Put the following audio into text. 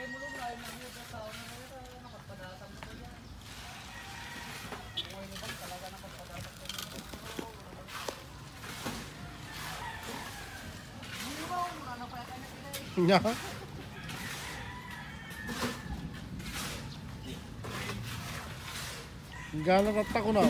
Laki mo lang na ay nagiyot sa tao na ngayon. Nakapadasan mo ko yan. Kung ano talaga nakapadasan ko yan. Hindi ba? Muna pa yata na kinay. Nya. Gana tatak ko na.